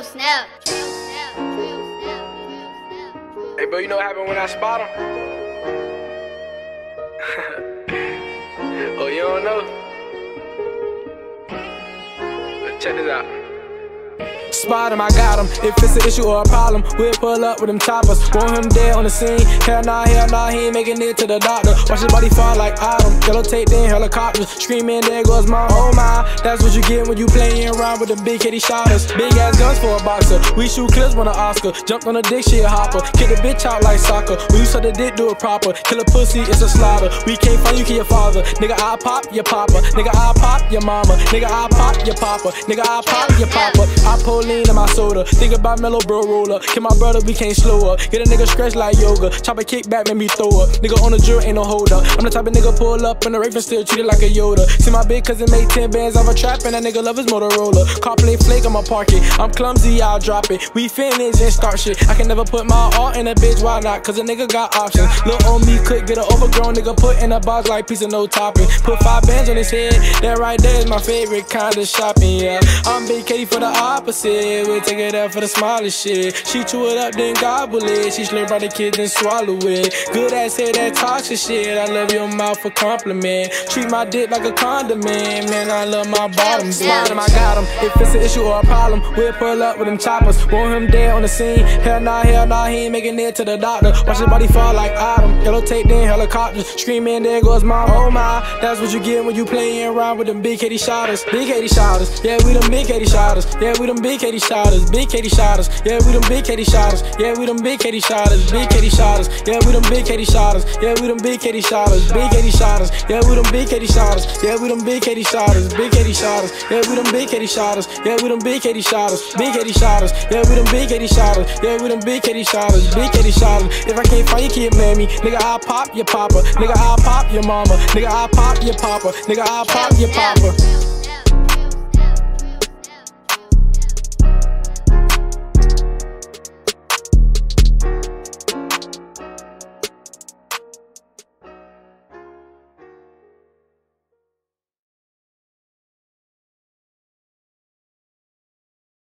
Trill snap. Hey, bro, you know what happened when I spot him? oh, you don't know? Check this out. Spot him, I got him. If it's an issue or a problem, we'll pull up with them choppers. Want him dead on the scene. Hell nah, hell nah, he ain't making it to the doctor. Watch his body fall like autumn. Yellow tape, then helicopters. Screaming, there goes mom. Oh my, that's what you get when you playing around with the big Haiti shotters. Big ass guns for a boxer. We shoot clips when an Oscar. Jumped on a dick shit hopper. Kick the bitch out like soccer. When you suck the dick, do it proper. Kill a pussy, it's a slaughter. We can't find you, kill your father. Nigga, I pop your papa. Nigga, I pop your mama. Nigga, I pop your papa. Nigga, I pop your papa. I pull lean in my soda. Think about mellow bro roller. Kill my brother, we can't slow up. Get a nigga stretch like yoga. Chop a kick back, make me throw up. Nigga on the drill, ain't no holder. I'm the type of nigga pull up in the rape and still treat it like a Yoda. See my big cousin made 10 bands off a trap and that nigga love his Motorola. Car play flake, I'ma park it. I'm clumsy, I'll drop it. We finish and start shit. I can never put my all in a bitch, why not? Cause a nigga got options. Look on me, could get an overgrown nigga put in a box like piece of no topping. Put five bands on his head, that right there is my favorite kind of shopping, yeah. I'm Big for the opposite. We take it out for the smallest shit. She chew it up, then gobble it. She slurp out the kids and swallow it. Good ass head, that toxic shit. I love your mouth for compliment. Treat my dick like a condiment. Man, I love my bottom. Spot him, I got him. If it's an issue or a problem, we'll pull up with them choppers. Want him dead on the scene. Hell nah, hell nah, he ain't making it to the doctor. Watch his body fall like autumn. Yellow tape, then helicopters. Screaming, there goes my Oh my, that's what you get when you playing around with them big Haiti shotters. Big Haiti shotters. Yeah, we them big Haiti shotters. Yeah, we them big Haiti shotters. Big Haiti shotters. Yeah, we them big Haiti shotters. Yeah, we them big Haiti shotters. Big Haiti shotters. Yeah, we them big Haiti shotters. Yeah, we them big Haiti shotters. Big Haiti shotters. Yeah, we them big Haiti shotters. Yeah, we them big Haiti shotters. Big Haiti shotters. Yeah, we them big Haiti shotters. Yeah, we them big Haiti shotters. Big Haiti shotters. Yeah, we them big Haiti shotters. Yeah, we them big Haiti shotters. Big Haiti shotters. If I can't find your kid, mammy, nigga, I'll pop your papa. Nigga, I'll pop your mama. Nigga, I'll pop your papa. Nigga, I'll pop your papa.